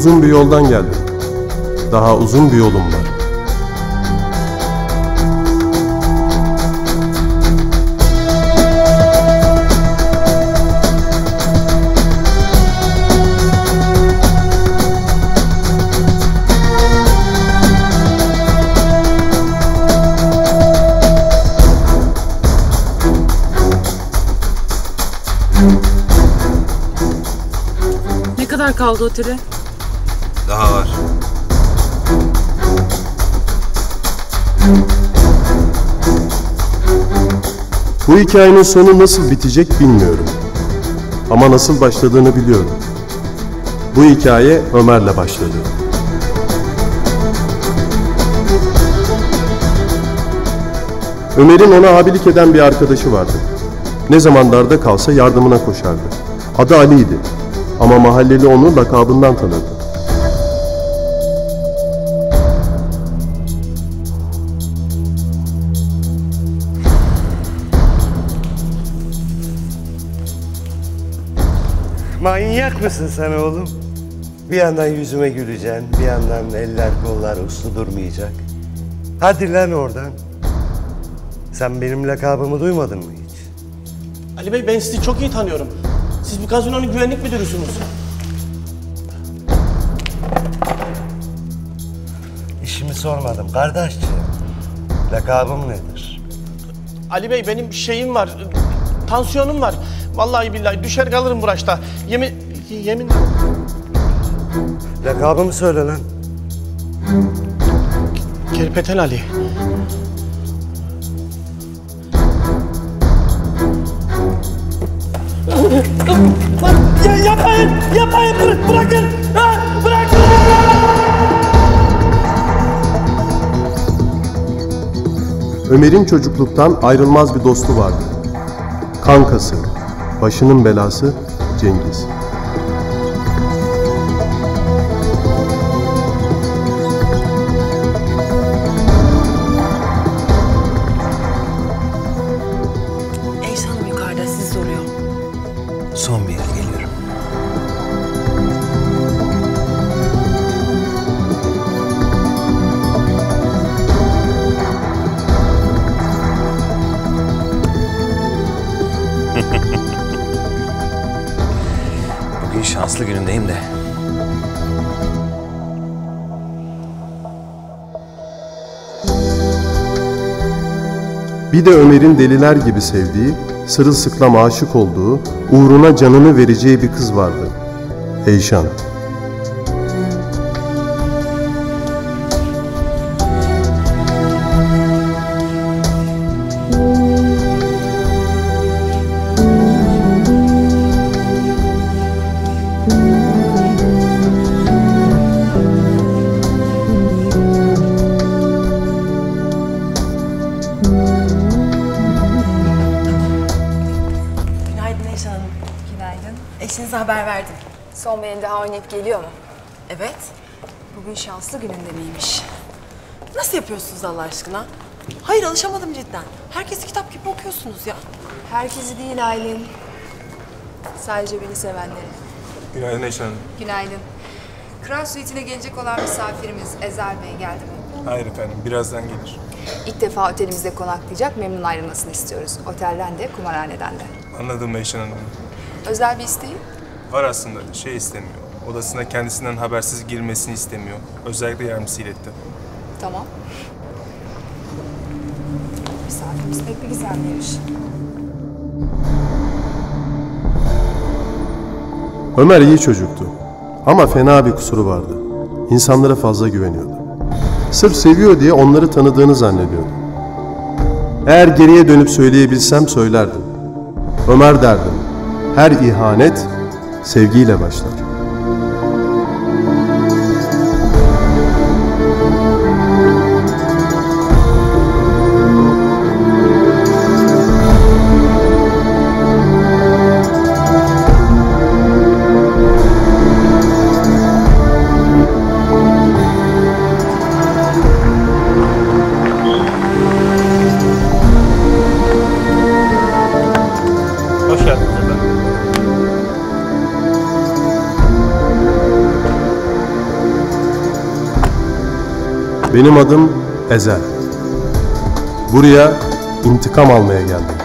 Uzun bir yoldan geldim. Daha uzun bir yolum var. Ne kadar kaldı otele? Bu hikayenin sonu nasıl bitecek bilmiyorum. Ama nasıl başladığını biliyorum. Bu hikaye Ömer'le başladı. Ömer'in ona abilik eden bir arkadaşı vardı. Ne zaman darda kalsa yardımına koşardı. Adı Ali'ydi. Ama mahalleli onu lakabından tanırdı. Mısın sen oğlum? Bir yandan yüzüme güleceksin, bir yandan eller kollar uslu durmayacak. Hadi lan oradan. Sen benim lakabımı duymadın mı hiç? Ali Bey ben sizi çok iyi tanıyorum. Siz bir gazinonun güvenlik müdürüsünüz. İşimi sormadım kardeşciğim. Lakabım nedir? Ali Bey benim şeyim var. Tansiyonum var. Vallahi billahi düşer kalırım bu raşta. Yemin yemin Lakabımı söyle lan. Kerpetel Ali. ya yapmayın! Yapmayın! Bırak, bırakın! Ha, bırakın! Ömer'in çocukluktan ayrılmaz bir dostu vardı. Kankası, başının belası Cengiz. Bir de Ömer'in deliler gibi sevdiği, sırılsıklam aşık olduğu, uğruna canını vereceği bir kız vardı. Eyşan. Yapıyorsunuz Allah aşkına? Hayır alışamadım cidden. Herkesi kitap gibi okuyorsunuz ya. Herkesi değil Aylin. Sadece beni sevenleri. Günaydın Eşen Hanım. Günaydın. Kral suitine gelecek olan misafirimiz Ezel Bey geldi mi? Hayır efendim, birazdan gelir. İlk defa otelimizde konaklayacak, memnun ayrılmasını istiyoruz. Otelden de, kumarhaneden de. Anladım Eşen Hanım. Özel bir isteği? Var aslında, şey istemiyor. Odasına kendisinden habersiz girmesini istemiyor. Özellikle yardımcısı iletti. Tamam. Misafirimiz pek bir gizemliymiş. Ömer iyi çocuktu. Ama fena bir kusuru vardı. İnsanlara fazla güveniyordu. Sırf seviyor diye onları tanıdığını zannediyordu. Eğer geriye dönüp söyleyebilsem söylerdim. Ömer derdim. Her ihanet sevgiyle başlar. Benim adım Ezel. Buraya intikam almaya geldim.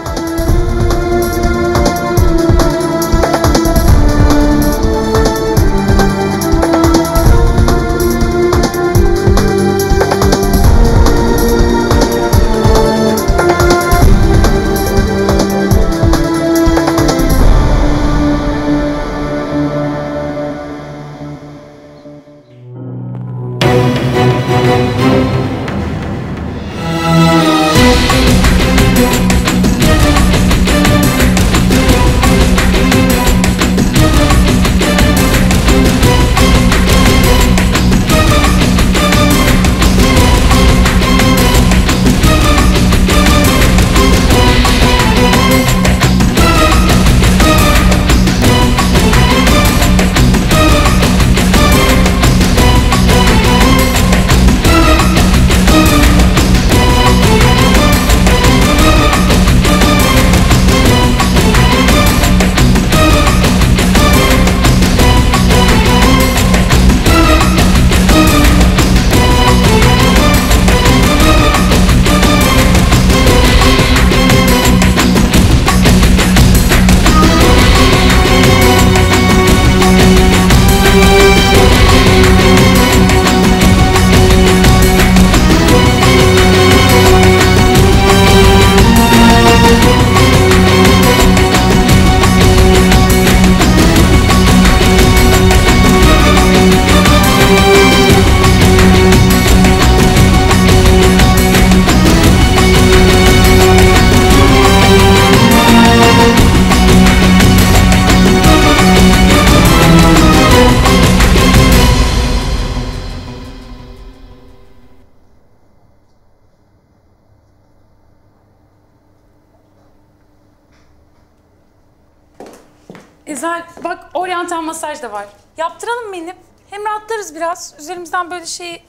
Oryantal masaj da var. Yaptıralım mı inip? Hem rahatlarız biraz. Üzerimizden böyle şey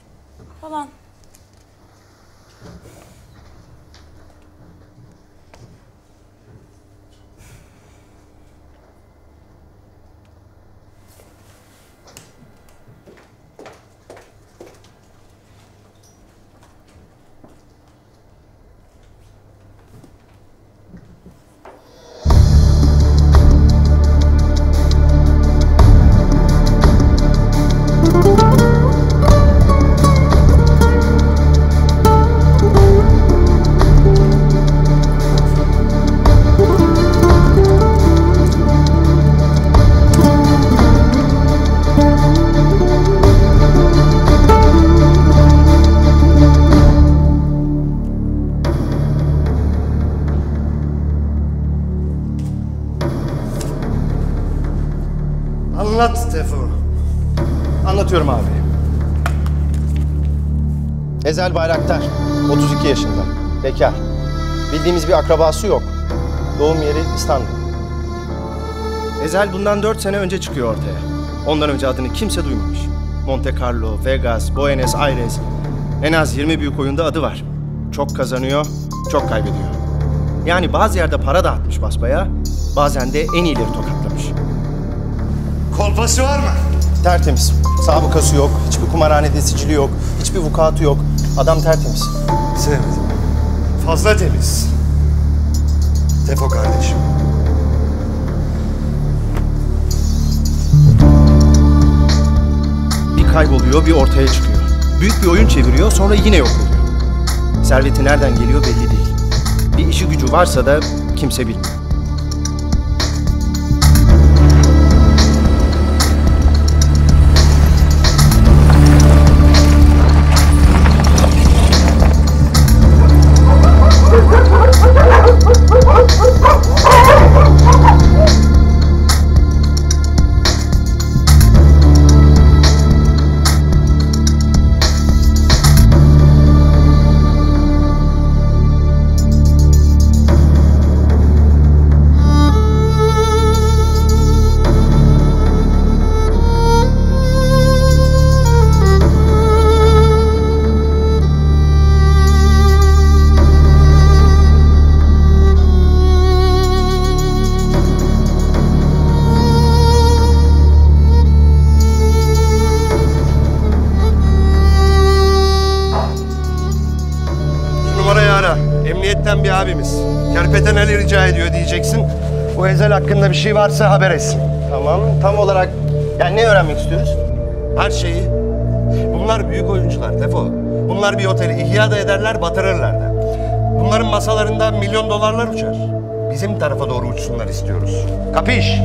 falan. Akrabası yok. Doğum yeri İstanbul. Ezel bundan 4 sene önce çıkıyor ortaya. Ondan önce adını kimse duymamış. Monte Carlo, Vegas, Buenos Aires. En az 20 büyük oyunda adı var. Çok kazanıyor, çok kaybediyor. Yani bazı yerde para dağıtmış basbaya, bazen de en iyileri tokatlamış. Kolpası var mı? Tertemiz. Sabıkası yok, hiçbir kumarhanede sicili yok, hiçbir vukuatı yok. Adam tertemiz. Sevmedim. Fazla temiz. Tefo kardeşim. Bir kayboluyor, bir ortaya çıkıyor. Büyük bir oyun çeviriyor, sonra yine yok oluyor. Serveti nereden geliyor belli değil. Bir işi gücü varsa da kimse bilmiyor. Bu Ezel hakkında bir şey varsa haber etsin. Tamam, tam olarak yani ne öğrenmek istiyoruz? Her şeyi. Bunlar büyük oyuncular Tefo. Bunlar bir oteli ihya da ederler, batırırlar da. Bunların masalarında milyon dolarlar uçar. Bizim tarafa doğru uçsunlar istiyoruz. Kapış?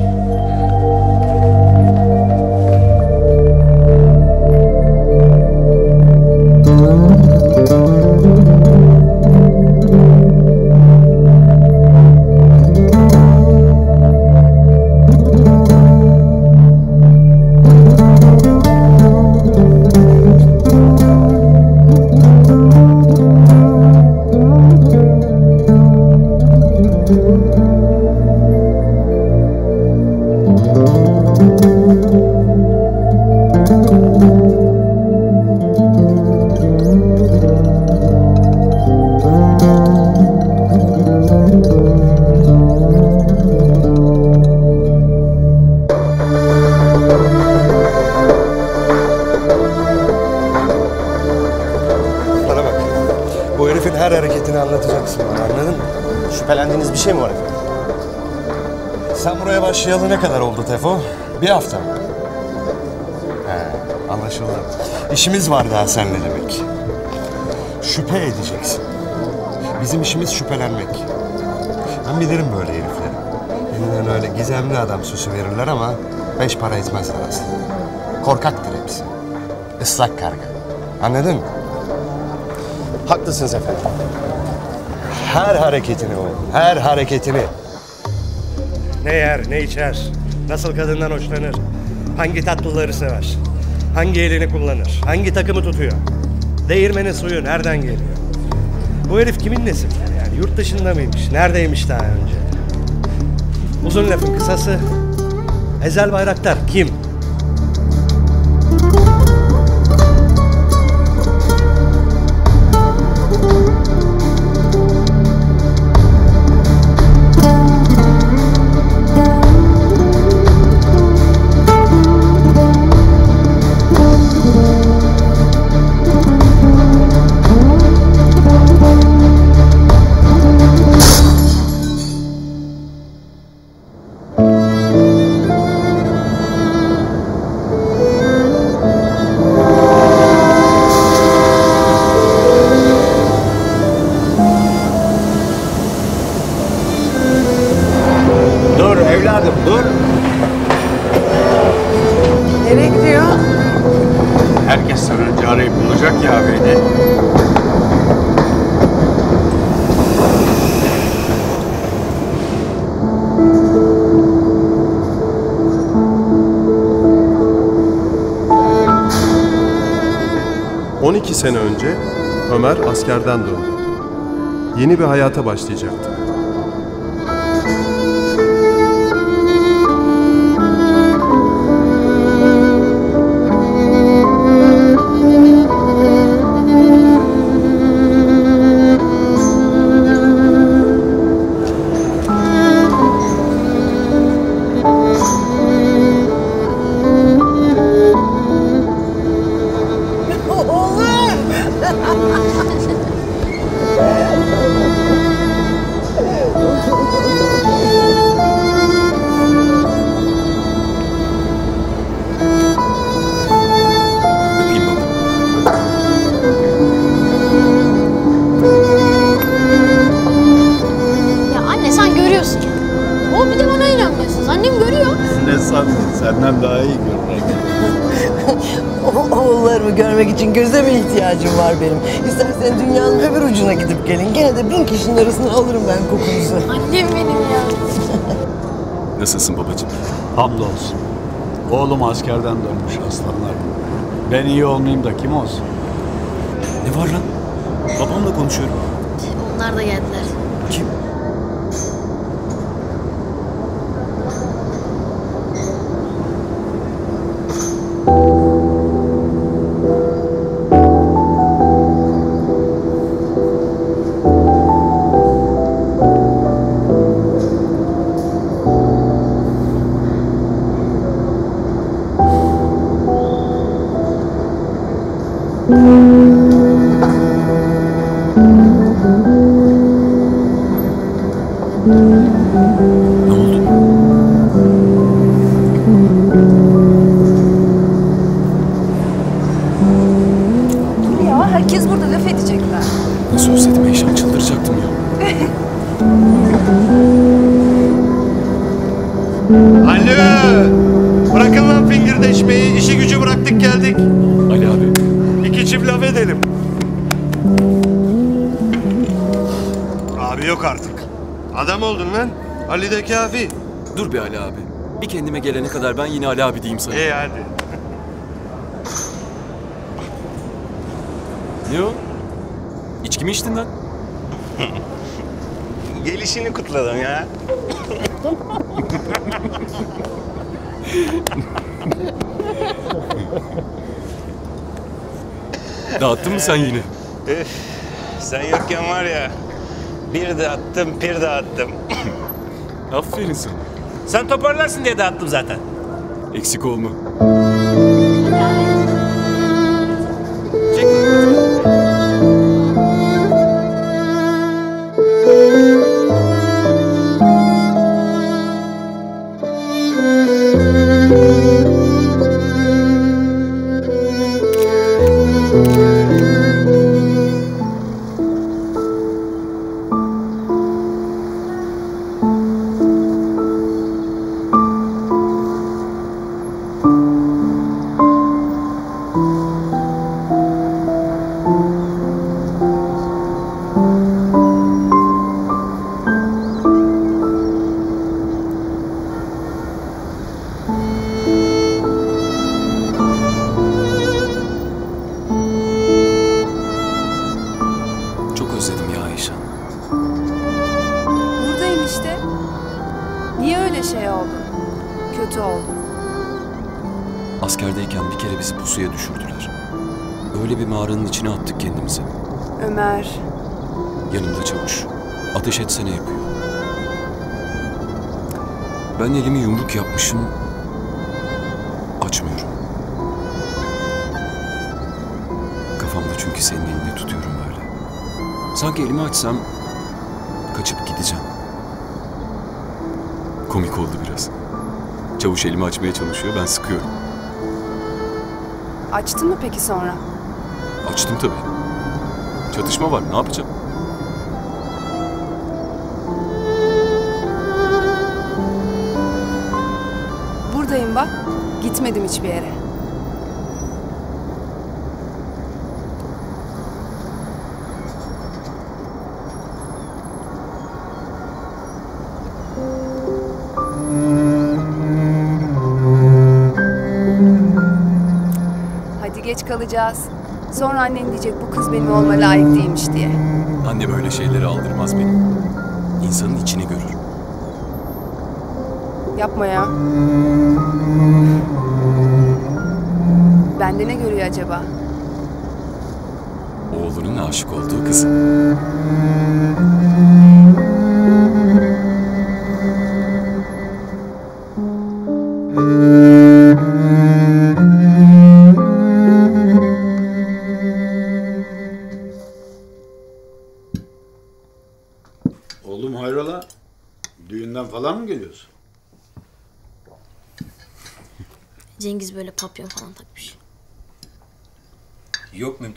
Bir hafta mı? He, anlaşıldı. İşimiz var daha seninle demek. Şüphe edeceksin. Bizim işimiz şüphelenmek. Ben bilirim böyle herifleri. Elinden öyle gizemli adam süsü verirler ama beş para etmezler aslında. Korkaktır hepsi. Islak karga. Anladın mı? Haklısınız efendim. Her hareketini oğlum, her hareketini. Ne yer, ne içer, nasıl kadından hoşlanır, hangi tatlıları sever, hangi elini kullanır, hangi takımı tutuyor, değirmenin suyu nereden geliyor? Bu herif kimin nesi? Yani yurt dışında mıymış, neredeymiş daha önce? Uzun lafın kısası, Ezel Bayraktar askerden döndü. Yeni bir hayata başlayacaktı. Ben iyi olmayayım da kim olsun? Ne var lan? Babamla konuşuyorum. Onlar da geldiler. Kim? Adam oldun lan. Ali de kafi. Dur be Ali abi. Bir kendime gelene kadar ben yine Ali abi diyeyim sana. İyi hadi. Ne o? İçki mi içtin lan? Gelişini kutladım ya. Dağıttın mı sen yine? Üf, sen yokken var ya bir de bir de attım. Aferin sana. Sen toparlarsın diye dağıttım zaten. Eksik olma. Açtın mı peki sonra? Açtım tabii. Çatışma var, ne yapacağım? Buradayım bak. Gitmedim hiçbir yere. Kalacağız. Sonra annen diyecek bu kız benim olma layık değilmiş diye. Anne böyle şeyleri aldırmaz benim. İnsanın içini görür. Yapma ya. Bende ne görüyor acaba? Oğlunun aşık olduğu kızı.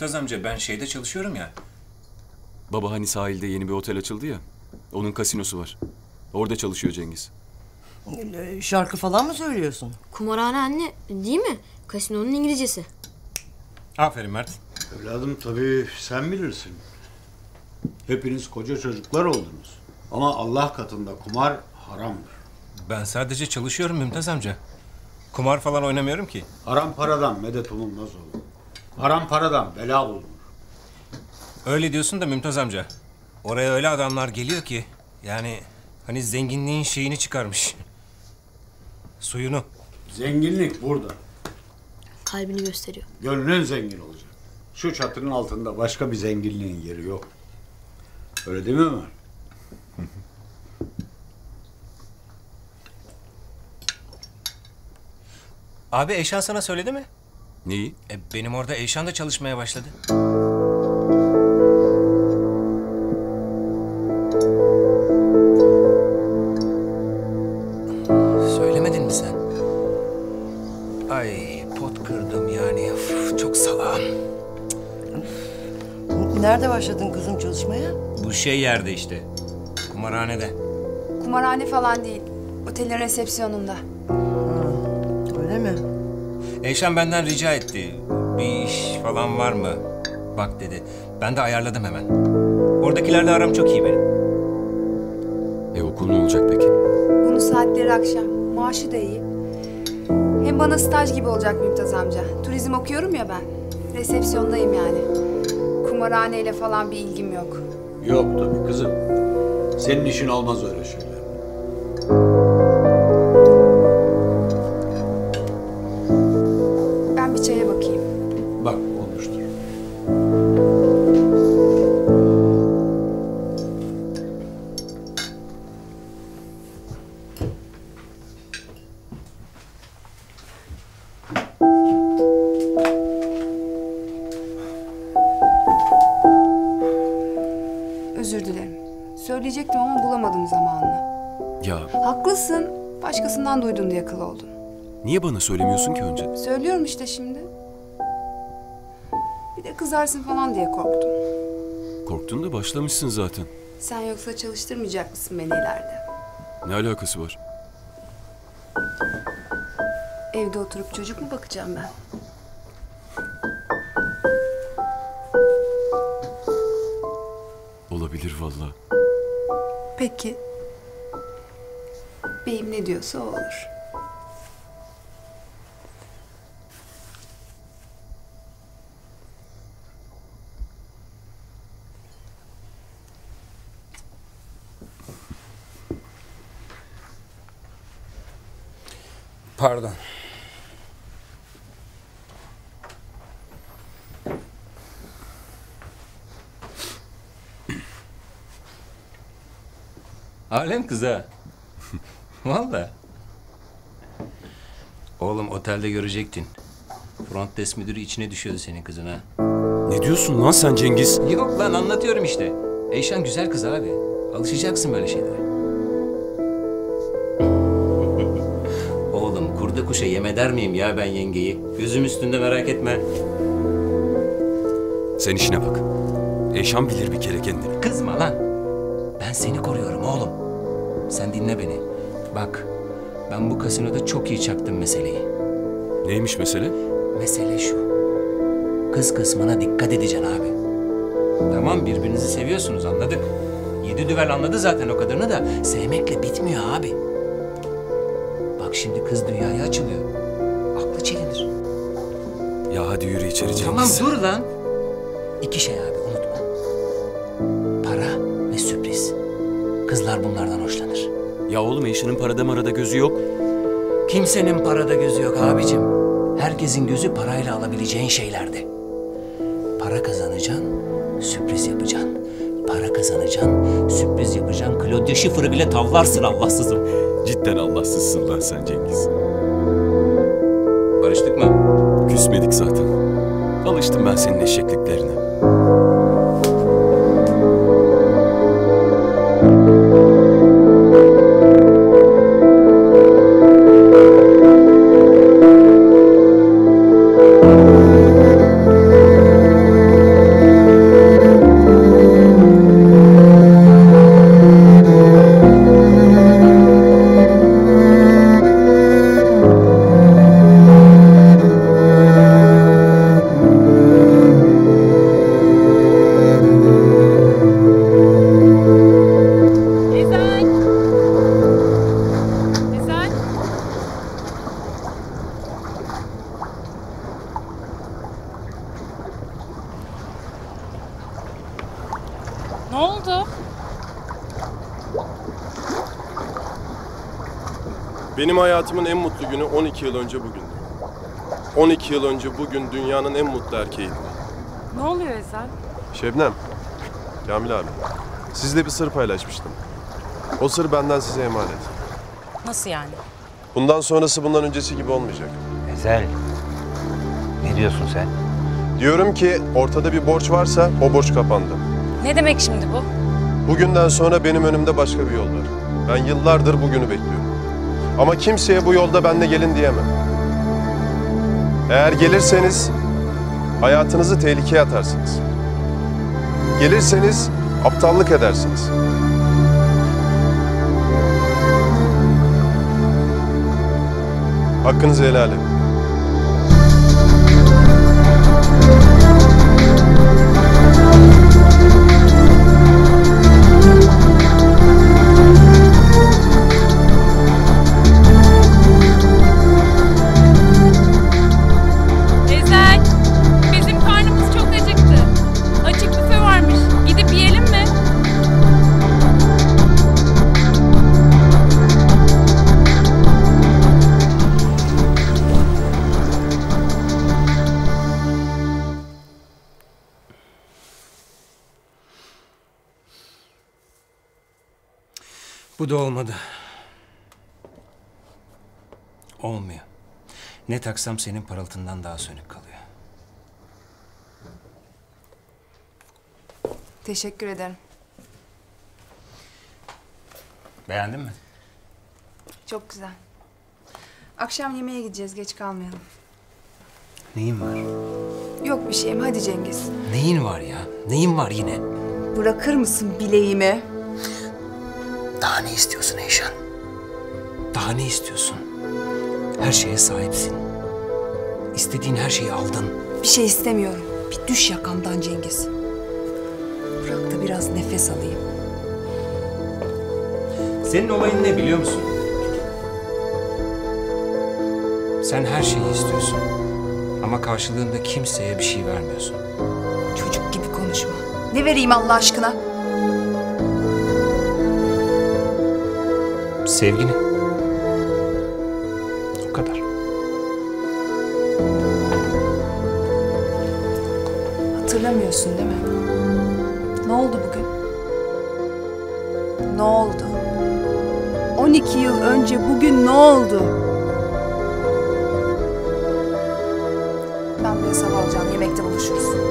Mümtaz amca ben şeyde çalışıyorum ya. Baba hani sahilde yeni bir otel açıldı ya. Onun kasinosu var. Orada çalışıyor Cengiz. Ee, Şarkı falan mı söylüyorsun? Kumarhane anne değil mi? Kasinonun İngilizcesi. Aferin Mert. Evladım tabii sen bilirsin. Hepiniz koca çocuklar oldunuz. Ama Allah katında kumar haramdır. Ben sadece çalışıyorum Mümtaz amca. Kumar falan oynamıyorum ki. Haram paradan medet umulmaz oğlum. Haram paradan bela bulunur. Öyle diyorsun da Mümtaz amca. Oraya öyle adamlar geliyor ki. Yani hani zenginliğin şeyini çıkarmış. Suyunu. Zenginlik burada. Kalbini gösteriyor. Gönlün zengin olacak. Şu çatının altında başka bir zenginliğin yeri yok. Öyle değil mi Ömer? Abi Eyşan sana söyledi mi? Neyi? E, benim orada Eyşan da çalışmaya başladı. Söylemedin mi sen? Ay pot kırdım yani. Üf, çok salağım. nerede başladın kızım çalışmaya? Bu şey yerde işte. Kumarhanede. Kumarhane falan değil. Otelin resepsiyonunda. Eyşan benden rica etti. Bir iş falan var mı? Bak dedi. Ben de ayarladım hemen. Oradakilerle aram çok iyi benim. E okul ne olacak peki? Bunun saatleri akşam. Maaşı da iyi. Hem bana staj gibi olacak Mümtaz amca. Turizm okuyorum ya ben. Resepsiyondayım yani. Kumarhaneyle falan bir ilgim yok. Yok tabii kızım. Senin işin olmaz öyle şeyler. Niye bana söylemiyorsun ki önce? Söylüyorum işte şimdi. Bir de kızarsın falan diye korktum. Korktun da başlamışsın zaten. Sen yoksa çalıştırmayacak mısın beni ileride? Ne alakası var? Evde oturup çocuk mu bakacağım ben? Olabilir valla. Peki. Beyim ne diyorsa o olur. Pardon. Alem kız ha. Valla. Oğlum otelde görecektin. Front desk müdürü içine düşüyordu senin kızın ha. Ne diyorsun lan sen Cengiz? Yok lan anlatıyorum işte. Eyşan güzel kız abi. Alışacaksın böyle şeylere. Yem eder miyim ya ben yengeyi? Gözüm üstünde merak etme. Sen işine bak. Eşan bilir bir kere kendini. Kızma lan. Ben seni koruyorum oğlum. Sen dinle beni. Bak ben bu kasinoda çok iyi çaktım meseleyi. Neymiş mesele? Mesele şu. Kız kısmına dikkat edeceksin abi. Tamam birbirinizi seviyorsunuz anladık. Yedi düvel anladı zaten o kadarını da sevmekle bitmiyor abi. Bak şimdi kız dünyaya açılıyor. Aklı çelinir. Ya hadi yürü içeri Cengiz. Tamam dur lan. İki şey abi unutma. Para ve sürpriz. Kızlar bunlardan hoşlanır. Ya oğlum Eşan'ın parada marada gözü yok. Kimsenin parada gözü yok abicim. Herkesin gözü parayla alabileceğin şeylerde. Para kazanacaksın, sürpriz yapacaksın. Para kazanacaksın, sürpriz yapacaksın. Claudia Schiffer'ı bile tavlarsın Allahsızım. Cidden Allahsızsın lan sen Cengiz. Küsmedik zaten. Alıştım ben senin eşekliklerine. 12 yıl önce bugün dünyanın en mutlu erkeğiydim. Ne oluyor Ezel? Şebnem, Kamil abi, sizle bir sır paylaşmıştım. O sır benden size emanet. Nasıl yani? Bundan sonrası bundan öncesi gibi olmayacak. Ezel. Ne diyorsun sen? Diyorum ki ortada bir borç varsa o borç kapandı. Ne demek şimdi bu? Bugünden sonra benim önümde başka bir yol var. Ben yıllardır bugünü bekliyorum. Ama kimseye bu yolda benle gelin diyemem. Eğer gelirseniz hayatınızı tehlikeye atarsınız. Gelirseniz aptallık edersiniz. Hakkınızı helal edin. Bu da olmadı. Olmuyor. Ne taksam senin parıltından daha sönük kalıyor. Teşekkür ederim. Beğendin mi? Çok güzel. Akşam yemeğe gideceğiz. Geç kalmayalım. Neyin var? Yok bir şeyim. Hadi Cengiz. Neyin var ya? Neyin var yine? Bırakır mısın bileğimi? Daha ne istiyorsun Eyşan? Daha ne istiyorsun? Her şeye sahipsin. İstediğin her şeyi aldın. Bir şey istemiyorum. Bir düş yakamdan Cengiz. Bırak da biraz nefes alayım. Senin olayın ne biliyor musun? Sen her şeyi istiyorsun. Ama karşılığında kimseye bir şey vermiyorsun. Çocuk gibi konuşma. Ne vereyim Allah aşkına? Sevgini. O kadar. Hatırlamıyorsun değil mi? Ne oldu bugün? Ne oldu? 12 yıl önce bugün ne oldu? Ben biraz hava alacağım. Yemekte buluşuruz.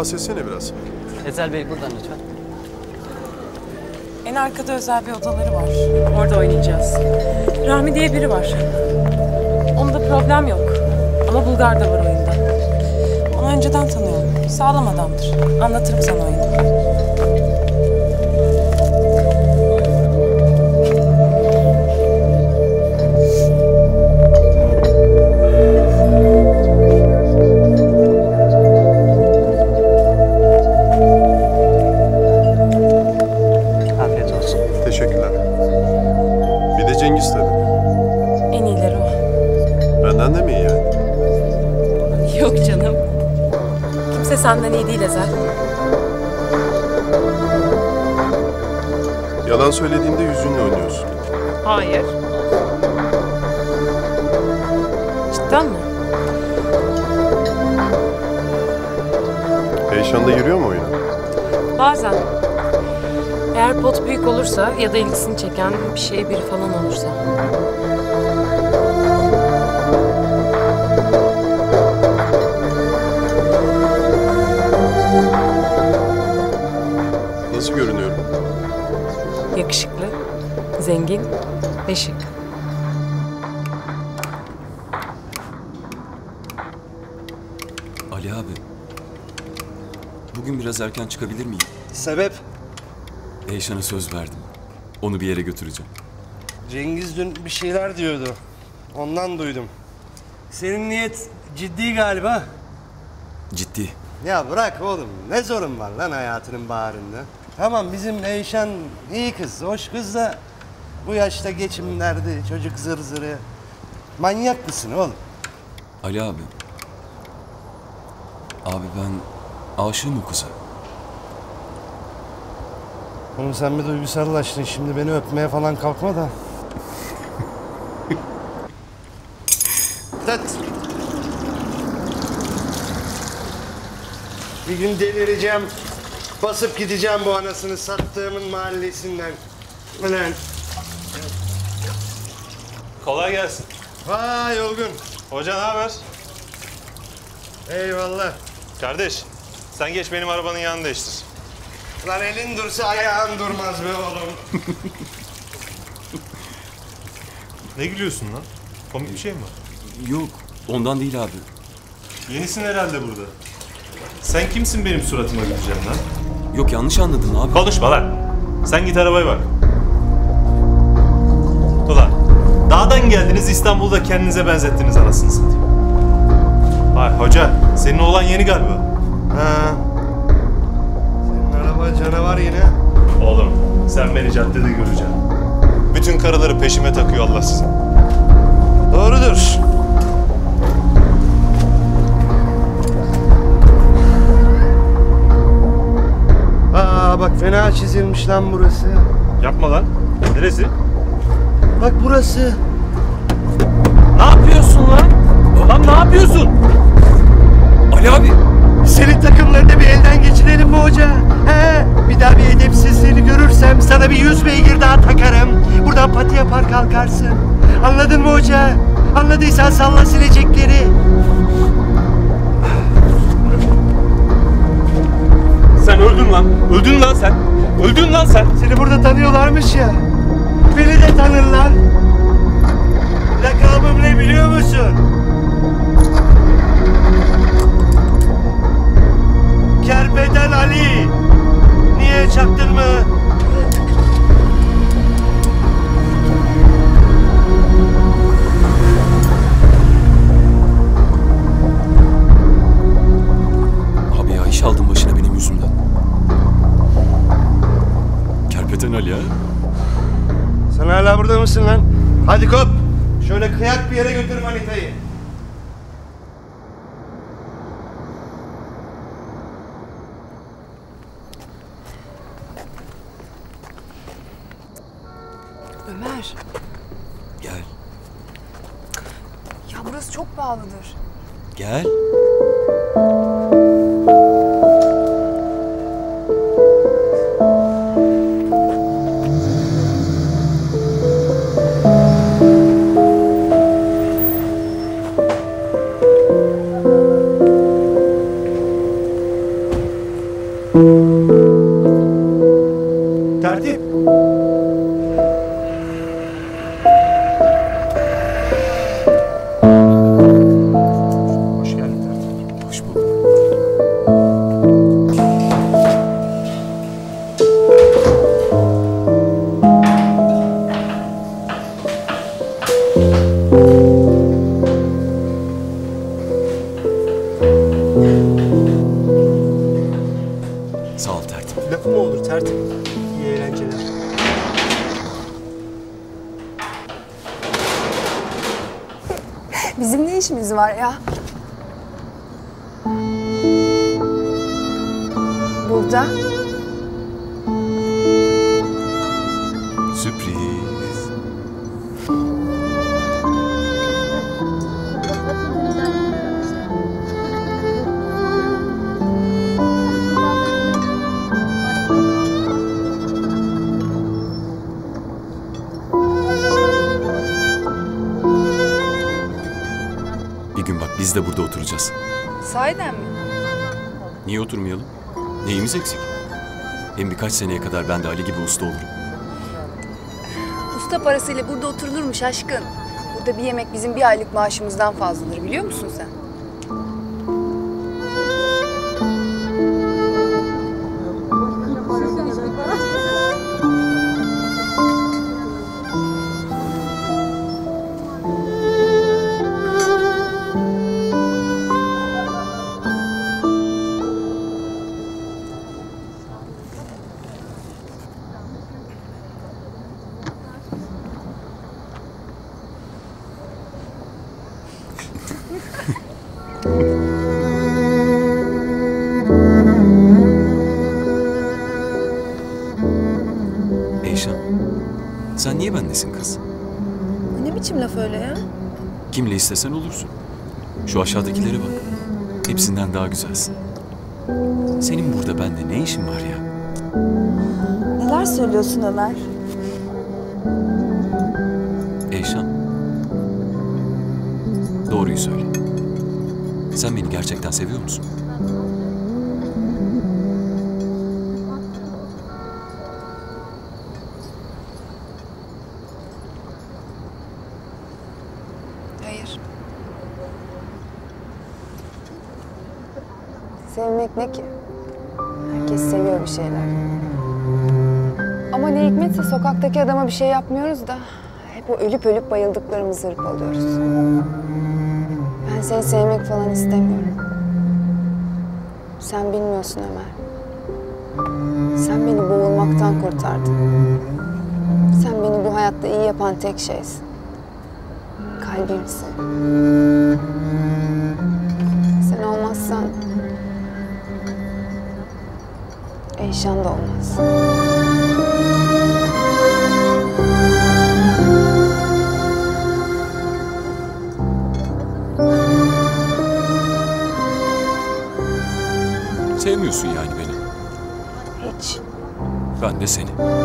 Bahsetsene biraz. Ezel Bey buradan lütfen. En arkada özel bir odaları var. Orada oynayacağız. Rahmi diye biri var. Onda problem yok. Ama Bulgar da var oyunda. Onu önceden tanıyorum. Sağlam adamdır. Anlatırım sana oyunu. Senden iyi değil Ezel. Yalan söylediğinde yüzünle oynuyorsun. Hayır. Cidden mi? Eyşan da giriyor mu oyuna? Bazen. Eğer pot büyük olursa ya da ilgisini çeken bir şey biri falan olursa. Zengin ve şık. Ali abi. Bugün biraz erken çıkabilir miyim? Sebep? Eyşan'a söz verdim. Onu bir yere götüreceğim. Cengiz dün bir şeyler diyordu. Ondan duydum. Senin niyet ciddi galiba. Ciddi. Ya bırak oğlum. Ne sorun var lan hayatının baharında? Tamam bizim Eyşan iyi kız, hoş kız da bu yaşta geçim derdi, çocuk zır zırı. Manyak mısın oğlum? Ali abi. Abi ben aşığım o kıza. Oğlum sen bir duygusallaştın şimdi beni öpmeye falan kalkma da. Tat. Bir gün delireceğim. Basıp gideceğim bu anasını sattığımın mahallesinden. Ulan. Kolay gelsin. Vay Olgun. Hoca ne haber? Eyvallah. Kardeş, sen geç benim arabanın yanını değiştir. Lan elin dursa ayağın durmaz be oğlum. Ne gülüyorsun lan? Komik bir şey mi var? Yok, ondan değil abi. Yenisin herhalde burada. Sen kimsin benim suratıma güleceğim lan? Yok yanlış anladın abi. Konuşma lan. Sen git arabaya bak. Dağdan geldiniz İstanbul'da kendinize benzettiniz anasını satayım. Vay hoca senin oğlan yeni galiba. Ha. Senin araba canavar yine. Oğlum sen beni caddede göreceksin. Bütün karıları peşime takıyor Allah sizin. Doğrudur. Aa bak fena çizilmiş lan burası. Yapma lan. Neresi? Bak burası. Ne yapıyorsun lan? Lan ne yapıyorsun? Ali abi. Senin takımlarını bir elden geçirelim mi hoca? He? Bir daha bir edepsizliğini görürsem sana bir yüz beygir daha takarım. Buradan pati yapar kalkarsın. Anladın mı hoca? Anladıysan salla silecekleri. Sen öldün lan. Öldün lan sen. Öldün lan sen. Seni burada tanıyorlarmış ya. Beni de tanırlar. Lakabım ne biliyor musun? Kerbeden Ali. Niye çaktın mı? Abi ya başına benim yüzümden. Kerpeten Ali ha? Sen hala burada mısın lan? Hadi kop. Şöyle kıyak bir yere götür manitayı. Biz de burada oturacağız. Sahiden mi? Niye oturmayalım? Neyimiz eksik? Hem birkaç seneye kadar ben de Ali gibi usta olurum. Usta parasıyla burada oturulurmuş aşkın. Burada bir yemek bizim bir aylık maaşımızdan fazladır biliyor musun sen? İstesen olursun. Şu aşağıdakilere bak. Hepsinden daha güzelsin. Senin burada bende ne işin var ya? Neler söylüyorsun Ömer? Eyşan. Doğruyu söyle. Sen beni gerçekten seviyor musun? Sokaktaki adama bir şey yapmıyoruz da hep o ölüp ölüp bayıldıklarımızı hırpalıyoruz. Ben seni sevmek falan istemiyorum. Sen bilmiyorsun Ömer. Sen beni boğulmaktan kurtardın. Sen beni bu hayatta iyi yapan tek şeysin. Kalbimsin. Sen olmazsan Eyşan da olmaz. Sevmiyorsun yani beni. Hiç. Ben de seni.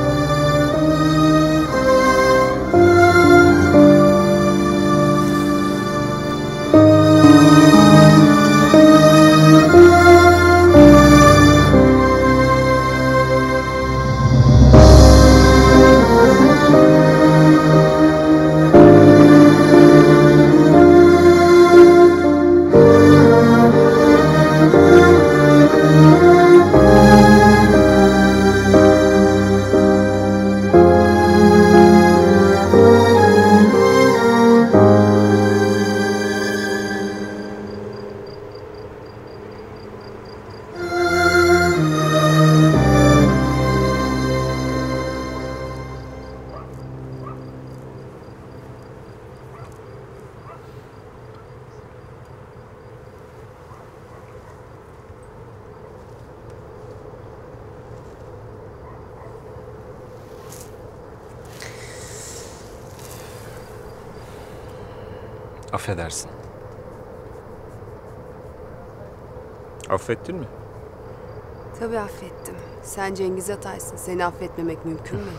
Sen Cengiz Atay'sın. Seni affetmemek mümkün mü?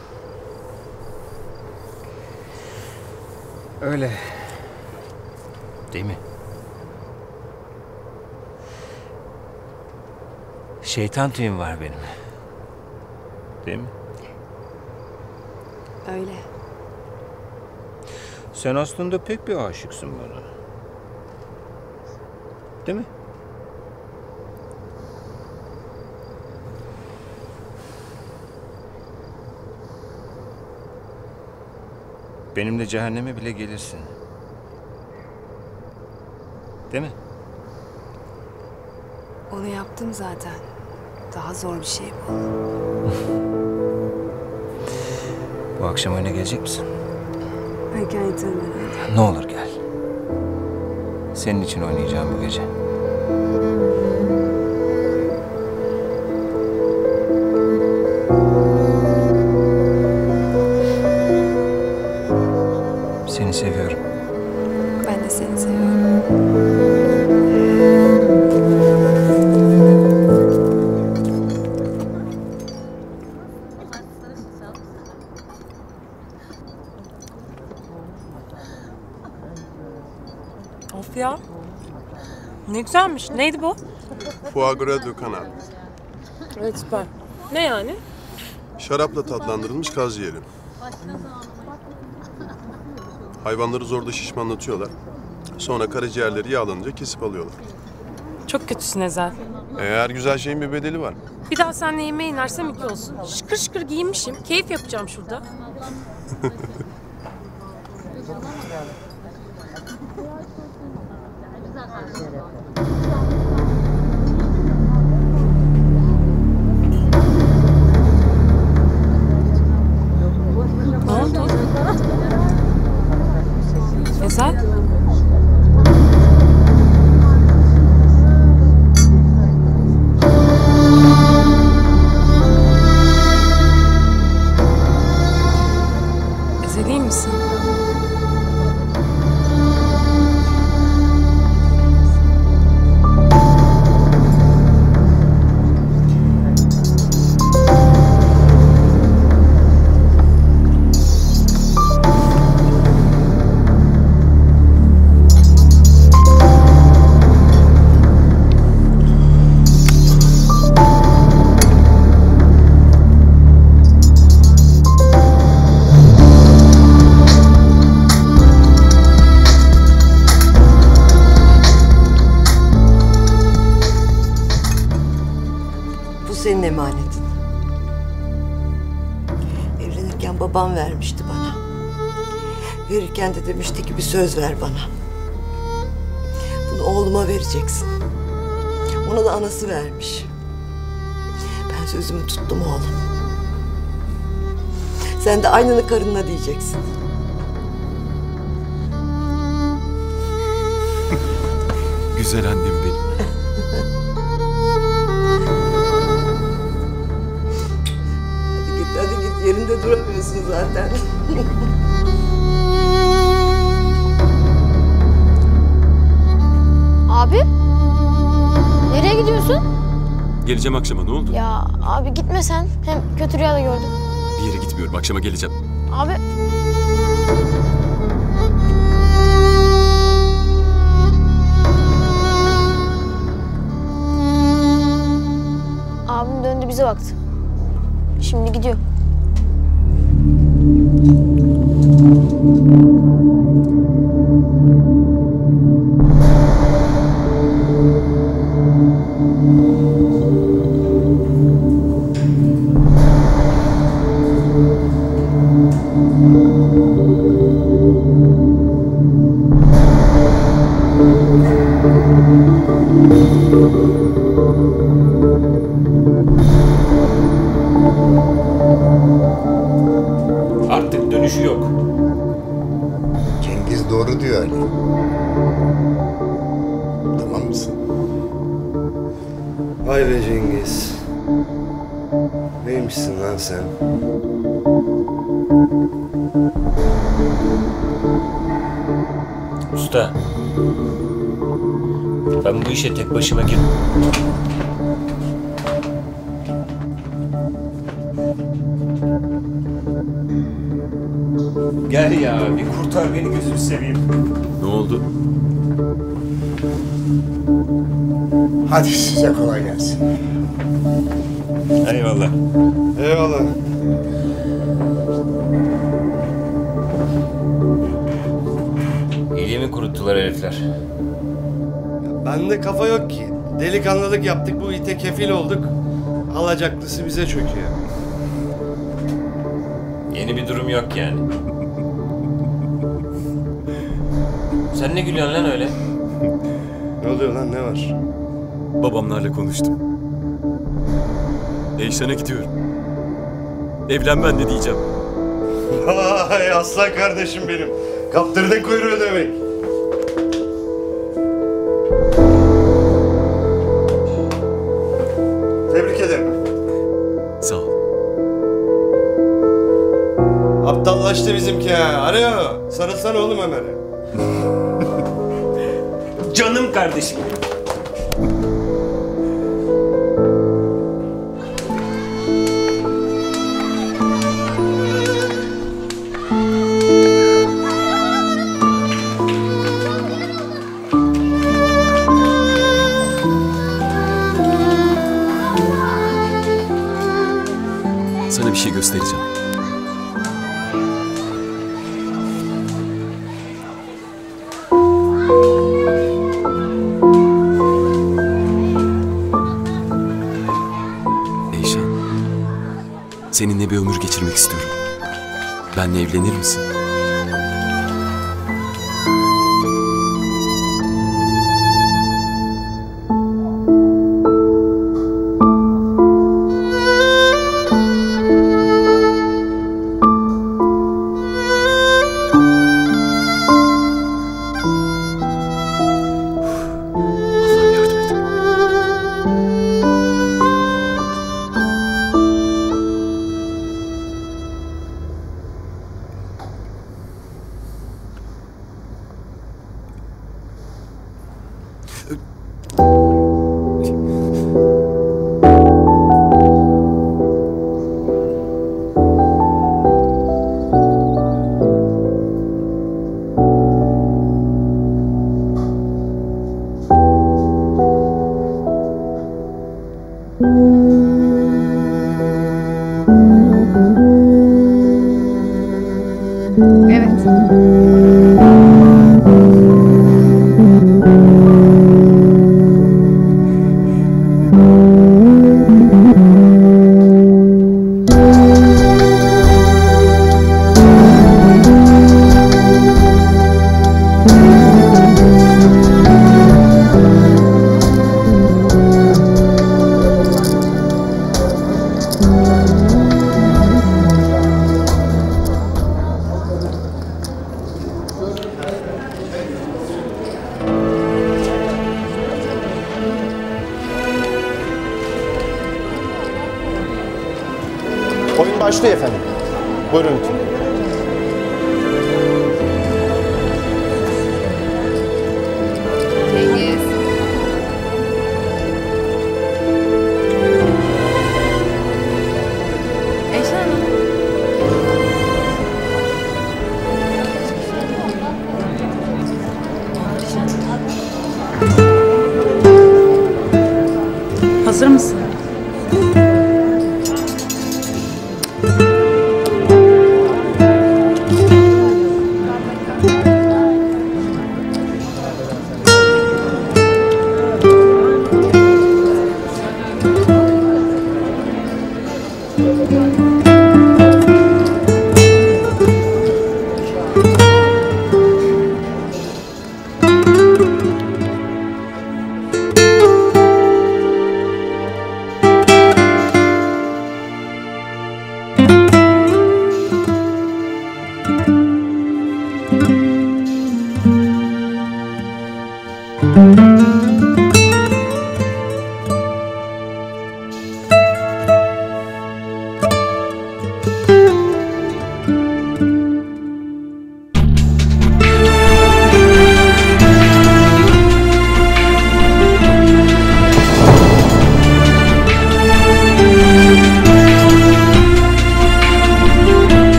Öyle. Değil mi? Şeytan tüyüm var benim. Değil mi? Öyle. Sen aslında pek bir aşıksın bana. Değil mi? Benimle cehenneme bile gelirsin. Değil mi? Onu yaptım zaten. Daha zor bir şey bu. Bu akşam oyuna gelecek misin? Erken yatarım herhalde. Ne olur gel. Senin için oynayacağım bu gece. Ya. Ne güzelmiş. Neydi bu? Foie gras de canard. Evet süper. Ne yani? Şarapla tatlandırılmış kaz ciğeri. Hayvanları zorda şişmanlatıyorlar. Sonra karaciğerleri yağlanınca kesip alıyorlar. Çok kötüsün Ezel. Eğer güzel şeyin bir bedeli var. Bir daha seninle yemeğe inersem iki olsun. Şıkır şıkır giyinmişim. Keyif yapacağım şurada. söz ver bana. Bunu oğluma vereceksin. Ona da anası vermiş. Ben sözümü tuttum oğlum. Sen de aynını karınına diyeceksin. Güzel annem benim. Hadi git hadi git yerinde duramıyorsun zaten. Gidiyorsun? Geleceğim akşama ne oldu? Ya abi gitme sen. Hem kötü rüya da gördüm. Bir yere gitmiyorum. Akşama geleceğim. Abi Abim döndü bize baktı. Şimdi gidiyor. Başıma gir. Gel ya bir kurtar beni gözünü seveyim. Ne oldu? Hadi size kolay gelsin. Eyvallah. Eyvallah. İliğimi kuruttular herifler. Bende kafa yok ki. Delikanlılık yaptık bu ite kefil olduk. Alacaklısı bize çöküyor. Yeni bir durum yok yani. Sen ne gülüyorsun lan öyle? Ne oluyor lan ne var? Babamlarla konuştum. Eyşan'a gidiyorum. Evlen ben de diyeceğim. Vay aslan kardeşim benim. Kaptırdın kuyruğu demek. Oğlum Ömer'e. Canım kardeşim. Evlenir misin?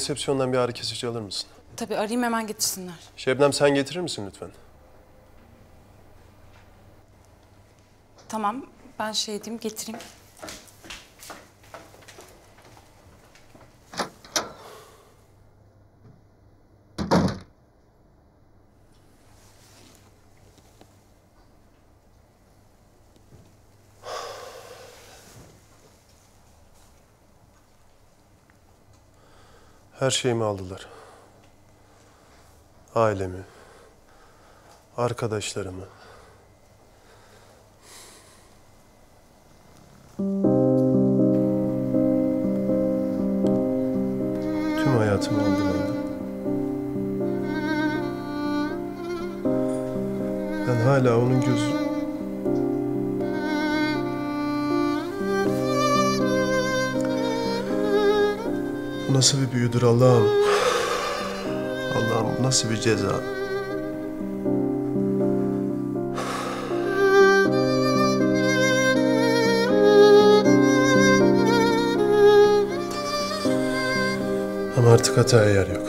Resepsiyondan bir ağrı kesici alır mısın? tabii arayayım hemen getirsinler. Şebnem sen getirir misin lütfen? Tamam, ben şey edeyim, getireyim. Her şeyimi aldılar. Ailemi, arkadaşlarımı. Tüm hayatımı aldılar. Ben hala onun gözü... Bu nasıl bir büyüdür Allah'ım? Allah'ım bu nasıl bir ceza? Ama artık hataya yer yok.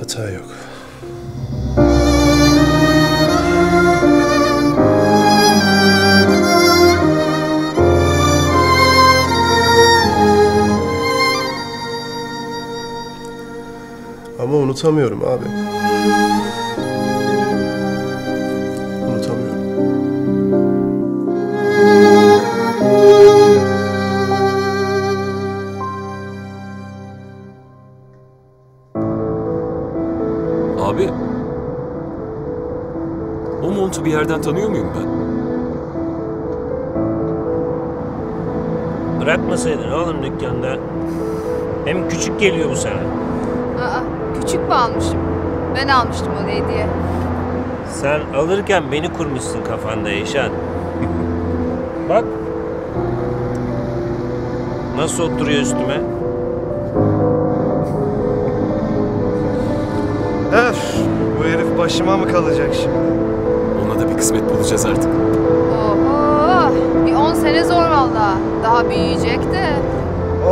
Hata yok. Unutamıyorum abi. Unutamıyorum. Abi. O montu bir yerden tanıyor muyum ben? Bırakmasaydın oğlum dükkanda. Hem küçük geliyor bu sana. Küçük mü almışım? Ben almıştım onu hediye. Sen alırken beni kurmuşsun kafanda Eşan. Bak. Nasıl oturuyor üstüme? Öf, bu herif başıma mı kalacak şimdi? Ona da bir kısmet bulacağız artık. Oho, bir 10 sene zor valla. Daha büyüyecek de.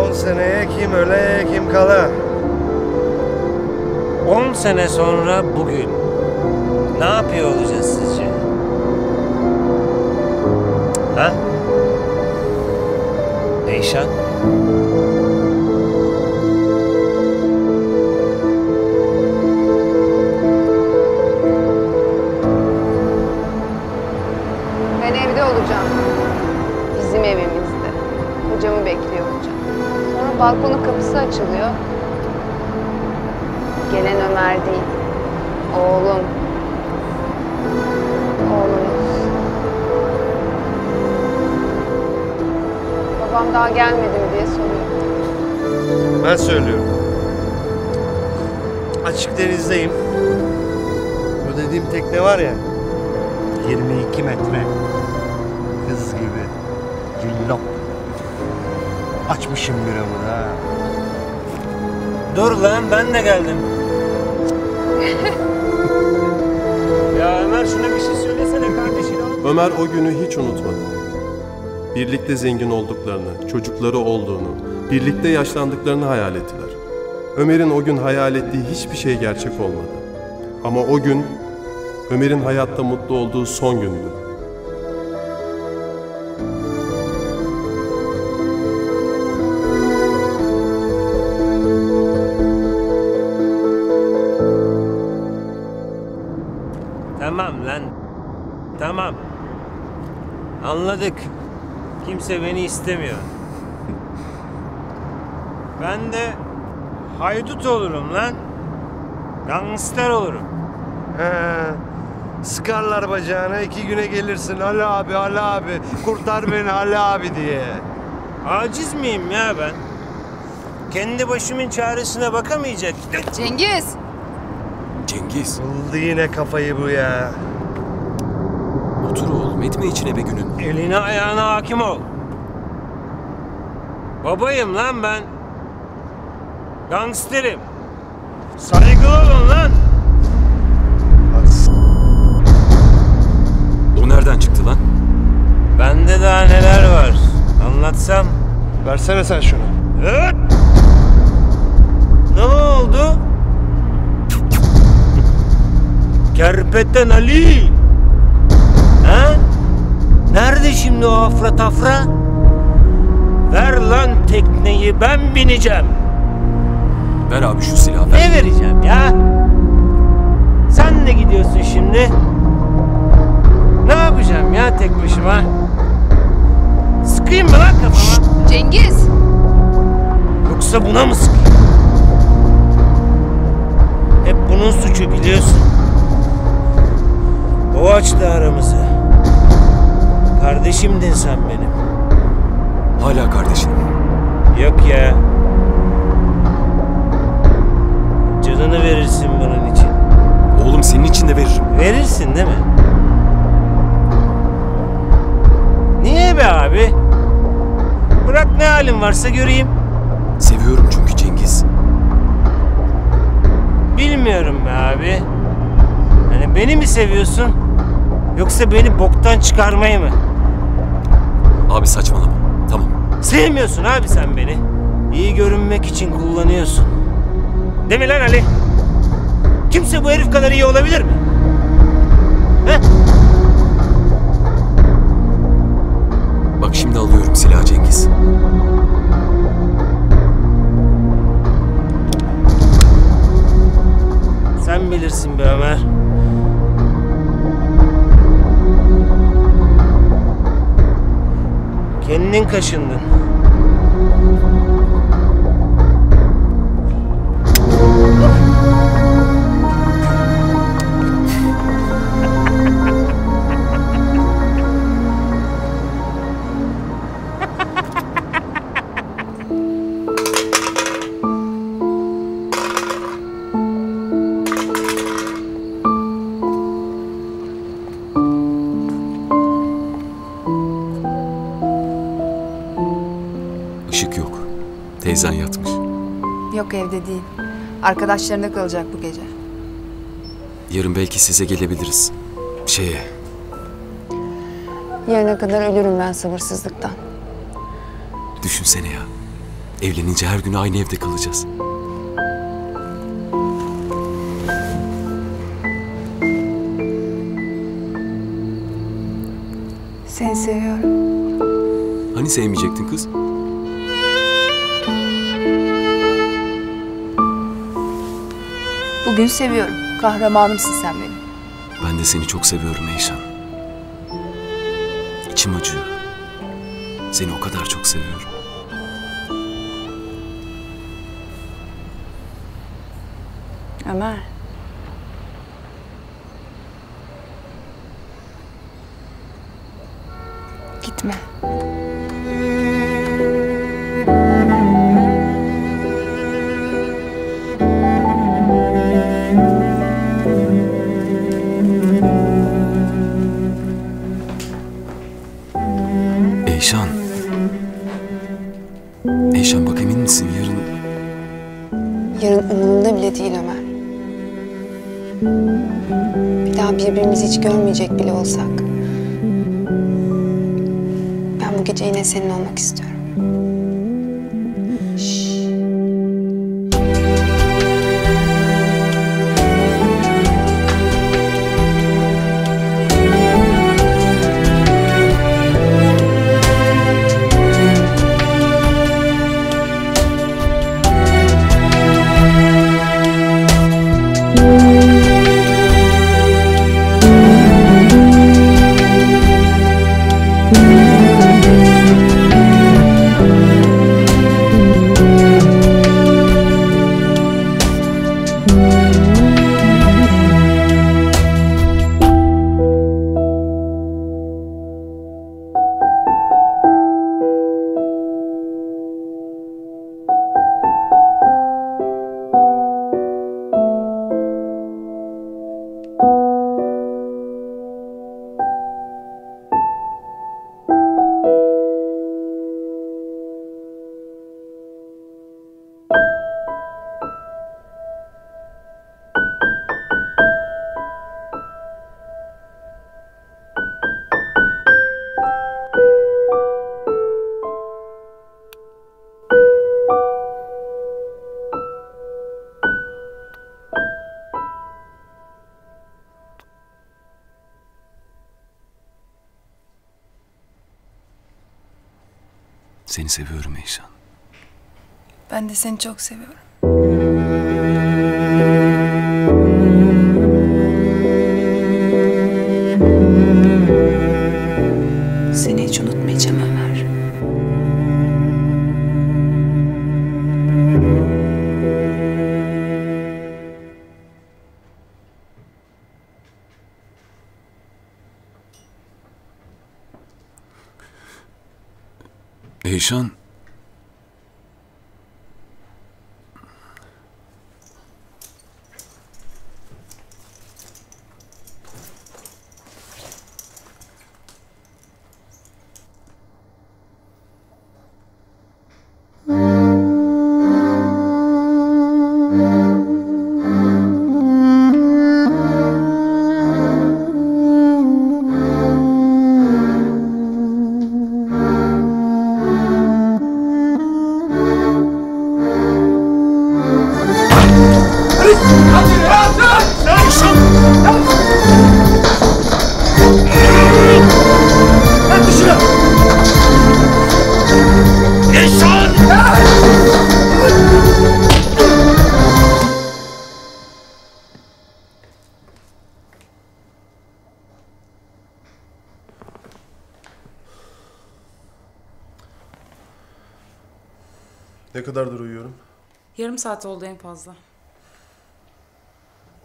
10 seneye kim öle kim kala. 10 sene sonra bugün ne yapıyor olacağız sizce? Ha? Eyşan? Ben evde olacağım. Bizim evimizde. Kocamı bekliyor olacağım. Sonra balkonun kapısı açılıyor. Gelen Ömer değil. Oğlum. Oğlumuz. Babam daha gelmedi mi diye soruyor. Ben söylüyorum. Açık denizdeyim. Bu dediğim tekne var ya. 22 metre. Kız gibi. Cillop. Açmışım biramı da. Dur lan ben de geldim. Ya Ömer şuna bir şey söylesene kardeşine. Ömer o günü hiç unutmadı. Birlikte zengin olduklarını, çocukları olduğunu, birlikte yaşlandıklarını hayal ettiler. Ömer'in o gün hayal ettiği hiçbir şey gerçek olmadı. Ama o gün Ömer'in hayatta mutlu olduğu son gündü. Tamam. Anladık. Kimse beni istemiyor. Ben de haydut olurum lan. Gangster olurum. He. Sıkarlar bacağına iki güne gelirsin Ali abi Ali abi kurtar beni Ali abi diye. Aciz miyim ya ben? Kendi başımın çaresine bakamayacak. Cengiz! Cengiz. Buldu yine kafayı bu ya. Etme içine be günün. Eline ayağına hakim ol. Babayım lan ben. Gangsterim. Saygılı olun lan. O nereden çıktı lan? Bende daha neler var. Anlatsam. Versene sen şunu. Evet. Ne oldu? Kerpeten Ali. Nerede şimdi o afra tafra? Ver lan tekneyi ben bineceğim. Ver abi şu silahı ver. Ne vereceğim ya? Sen de gidiyorsun şimdi. Ne yapacağım ya tek başıma? Sıkayım mı lan kafama? Cengiz! Yoksa buna mı sıkayım? Hep bunun suçu biliyorsun. O açtı aramızı. Kardeşimdin sen benim. Hala kardeşin. Yok ya. Canını verirsin bunun için. Oğlum senin için de veririm. Verirsin değil mi? Niye be abi? Bırak ne halin varsa göreyim. Seviyorum çünkü Cengiz. Bilmiyorum be abi. Hani beni mi seviyorsun? Yoksa beni boktan çıkarmayı mı? Abi saçmalama. Tamam. Sevmiyorsun abi sen beni. İyi görünmek için kullanıyorsun. Değil mi lan Ali? Kimse bu herif kadar iyi olabilir mi? He? Bak şimdi alıyorum silahı Cengiz. Sen bilirsin be Ömer. Kendin kaşındın. Arkadaşlarında kalacak bu gece. Yarın belki size gelebiliriz. Şeye, Yarına kadar ölürüm ben sabırsızlıktan. düşünsene ya. Evlenince her gün aynı evde kalacağız. Seni seviyorum. Hani sevmeyecektin kız? Bugün seviyorum. Kahramanımsın sen benim. Ben de seni çok seviyorum Eyşan. İçim acıyor. Seni o kadar çok seviyorum. Ömer. Senin olmak istiyorum. Seni seviyorum Eyşan. Ben de seni çok seviyorum. Saat oldu en fazla.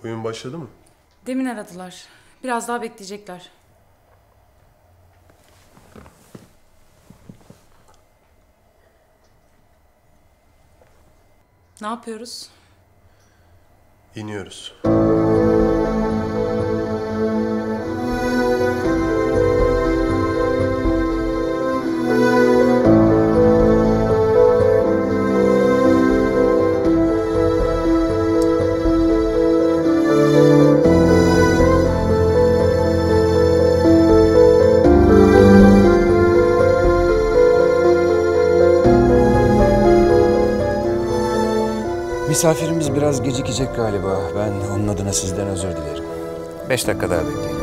Oyun başladı mı? Demin aradılar. Biraz daha bekleyecekler. Ne yapıyoruz? İniyoruz. Misafirimiz biraz gecikecek galiba. Ben onun adına sizden özür dilerim. Beş dakika daha bekleyin.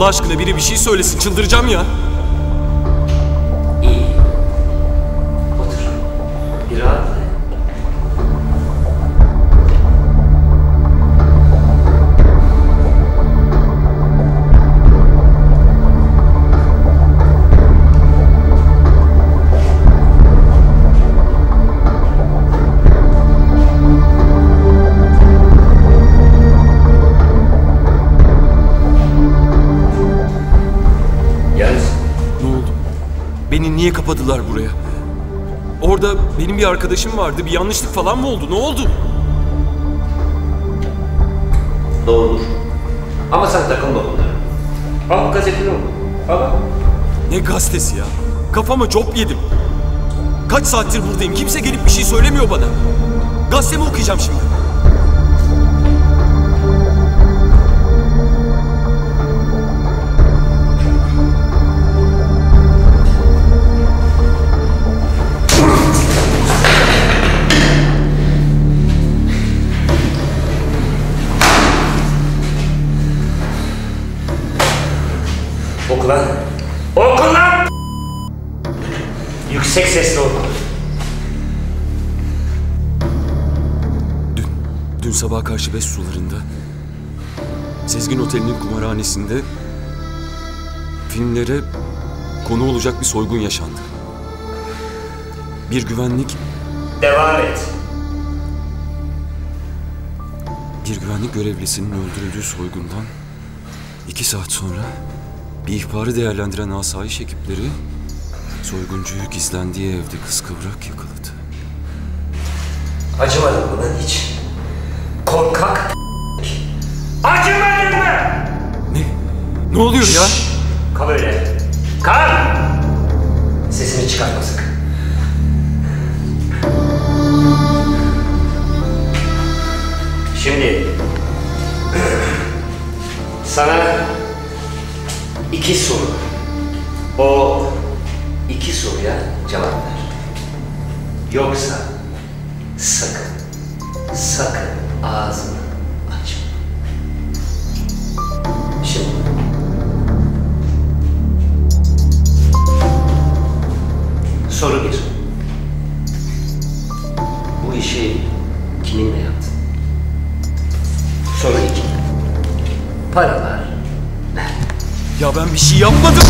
Allah aşkına biri bir şey söylesin. Çıldıracağım ya. Niye kapadılar buraya? Orada benim bir arkadaşım vardı. Bir yanlışlık falan mı oldu? Ne oldu? Doğrudur. Ama sen takılma bunlara. Al gazeteni oku. Al. Ne gazetesi ya? Kafama cop yedim. Kaç saattir buradayım. Kimse gelip bir şey söylemiyor bana. Gazete mi okuyacağım şimdi? Yüksek sesle oku. Dün sabah karşı beş sularında Sezgin Oteli'nin kumarhanesinde filmlere konu olacak bir soygun yaşandı. Bir güvenlik Devam et. bir güvenlik görevlisinin öldürüldüğü soygundan iki saat sonra bir ihbarı değerlendiren asayiş ekipleri soyguncuyu gizlendiği evde kıskıvrak yakaladı. Acımadın mı lan hiç? Korkak. Acımadın mı? Ne oluyor ya? Kal öyle. Kal! Sesini çıkartma sakın. Şimdi sana iki soru. O iki soruya cevap ver. Yoksa sakın, sakın ağzını açma. Şimdi Soru bir. Bu işi kiminle yaptın? Soru iki. Paralar Ya ben bir şey yapmadım.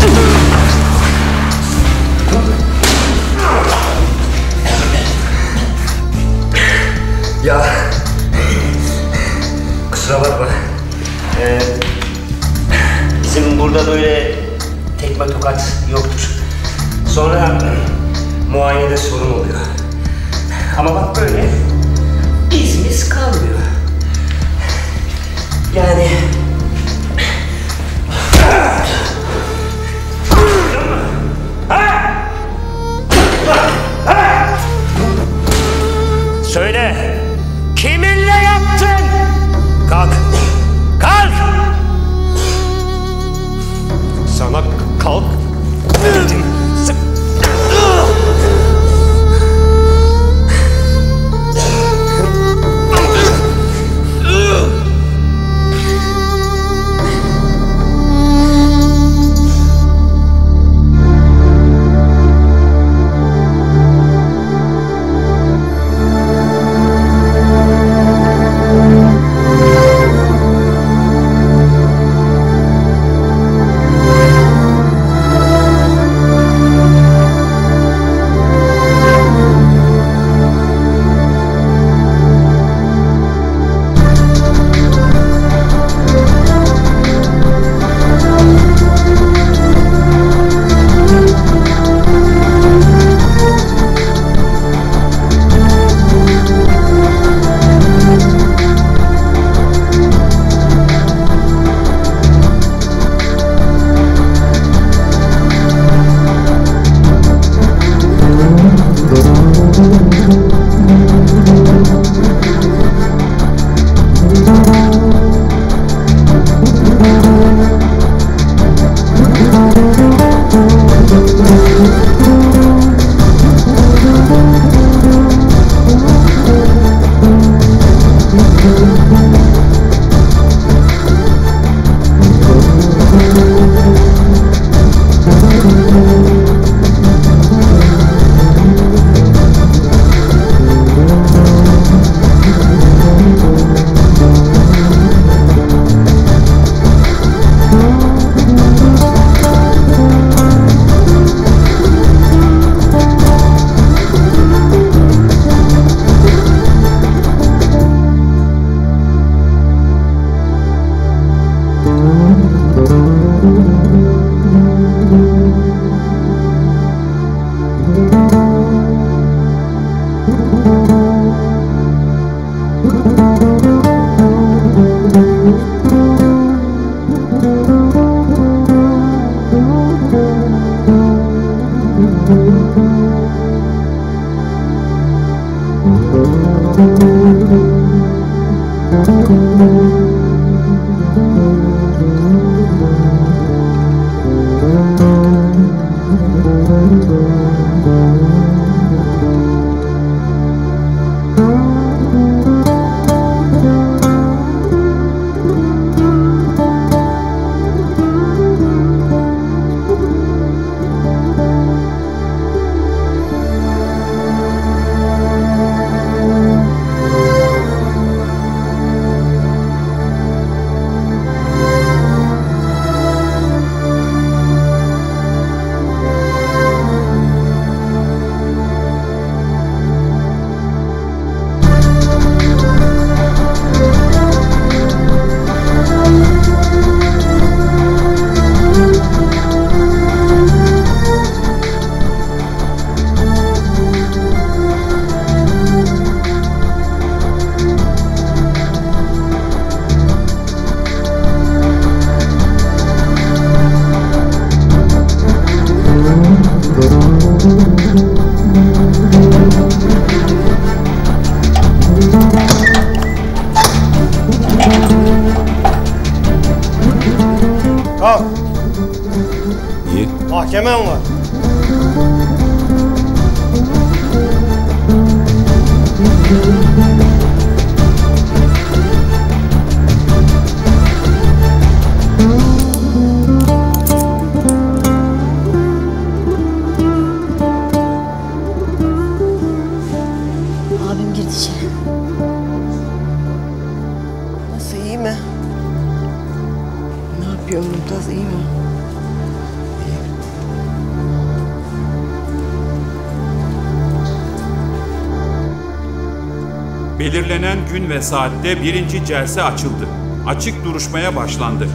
Saatte birinci celse açıldı. Açık duruşmaya başlandı.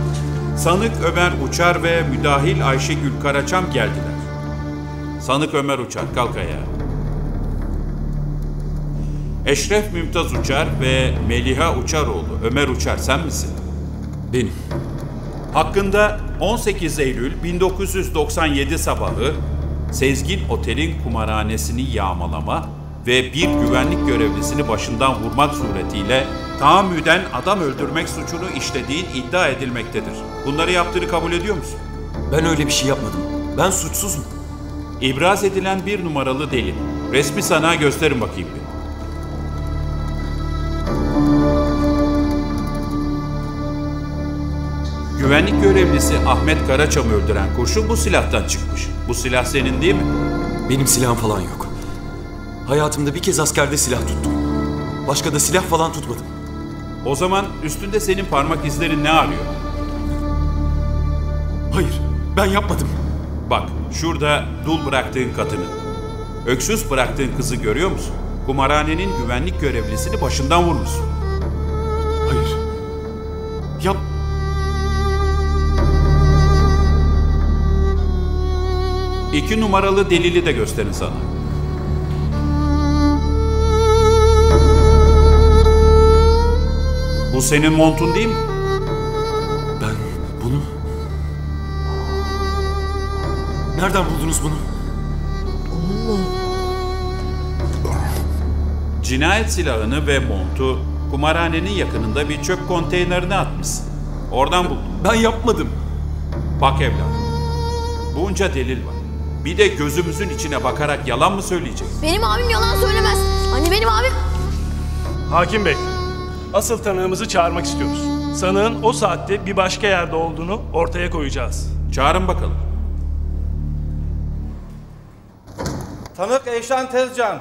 Sanık Ömer Uçar ve müdahil Ayşegül Karaçam geldiler. Sanık Ömer Uçar, kalk ayağa. Eşref Mümtaz Uçar ve Meliha Uçaroğlu, Ömer Uçar sen misin? Benim. Hakkında 18 Eylül 1997 sabahı Sezgin Otel'in kumarhanesini yağmalama ve bir güvenlik görevlisini başından vurmak suretiyle tahammüden adam öldürmek suçunu işlediğin iddia edilmektedir. Bunları yaptığını kabul ediyor musun? Ben öyle bir şey yapmadım. Ben suçsuzum. İbraz edilen bir numaralı delil. Resmi sana gösterin bakayım bir. Güvenlik görevlisi Ahmet Karaçam'ı öldüren kurşun bu silahtan çıkmış. Bu silah senin değil mi? Benim silahım falan yok. Hayatımda bir kez askerde silah tuttum. Başka da silah falan tutmadım. O zaman üstünde senin parmak izlerin ne arıyor? Hayır, ben yapmadım. Bak, şurada dul bıraktığın kadını, öksüz bıraktığın kızı görüyor musun? Kumarhanenin güvenlik görevlisini başından vurmuşsun. Hayır. Yap. İki numaralı delili de gösterin sana. Bu senin montun değil mi? Ben bunu... Nereden buldunuz bunu? Cinayet silahını ve montu kumarhanenin yakınında bir çöp konteynerine atmışsın. Oradan buldum. Ben yapmadım. Bak evladım. Bunca delil var. Bir de gözümüzün içine bakarak yalan mı söyleyeceksin? Benim abim yalan söylemez. Anne benim abim. Hakim Bey, asıl tanığımızı çağırmak istiyoruz. Sanığın o saatte bir başka yerde olduğunu ortaya koyacağız. Çağırın bakalım. Tanık Eyşan Tezcan.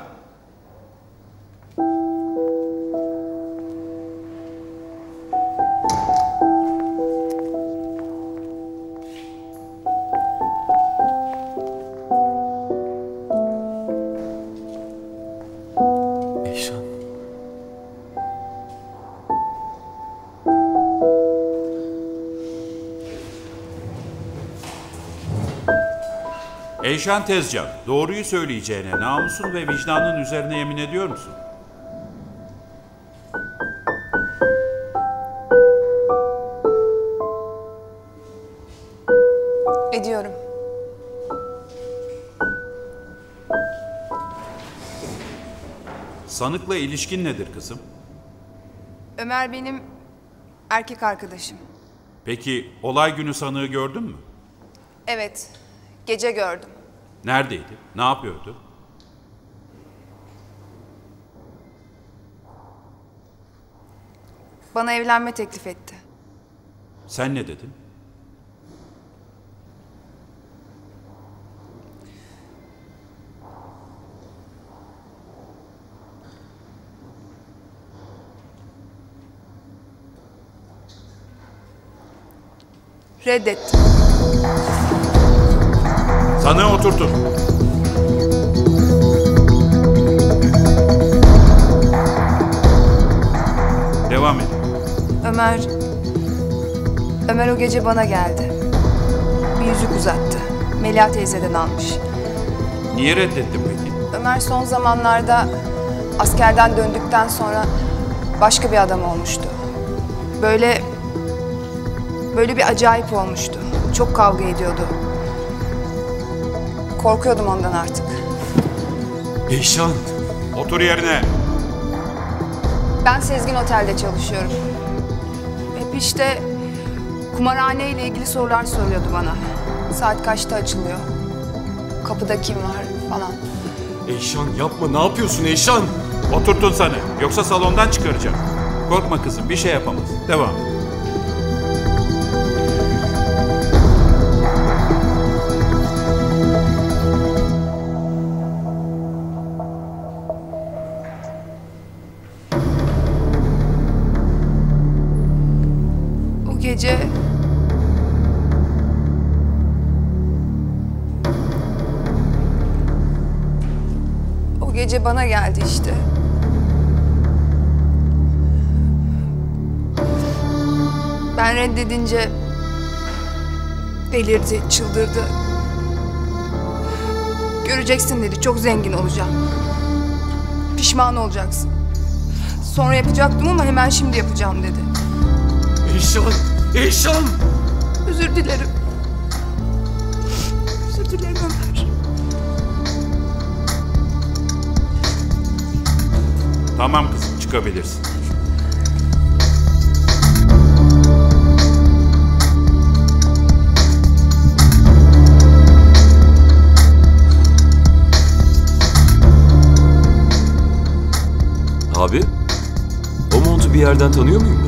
Eyşan Tezcan, doğruyu söyleyeceğine namusun ve vicdanın üzerine yemin ediyor musun? Ediyorum. Sanıkla ilişkin nedir kızım? Ömer benim erkek arkadaşım. Peki olay günü sanığı gördün mü? Evet, gece gördüm. Neredeydi? Ne yapıyordu? Bana evlenme teklif etti. Sen ne dedin? Reddettim. Sanığı oturtun. Devam et. Ömer... Ömer o gece bana geldi. Bir yüzük uzattı. Melia teyzeden almış. Niye reddettin peki? Ömer son zamanlarda askerden döndükten sonra başka bir adam olmuştu. Böyle böyle bir acayip olmuştu. Çok kavga ediyordu. Korkuyordum ondan artık. Eyşan. Otur yerine. Ben Sezgin Otel'de çalışıyorum. Hep işte kumarhane ile ilgili sorular soruyordu bana. Saat kaçta açılıyor? Kapıda kim var falan. Eyşan yapma ne yapıyorsun Eyşan? Oturtun sana. Yoksa salondan çıkaracağım. Korkma kızım bir şey yapamaz. Devam. Bana geldi işte. Ben reddedince delirdi, çıldırdı. Göreceksin dedi, çok zengin olacağım. Pişman olacaksın. Sonra yapacaktım ama hemen şimdi yapacağım dedi. Eyşan! Eyşan! Özür dilerim. Tamam kızım çıkabilirsin. Abi, o montu bir yerden tanıyor muyum